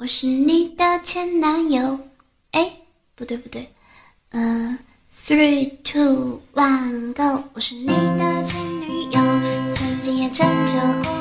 我是你的前男友。哎，不对不对，嗯，three two one go，我是你的前女友，曾经也拯救过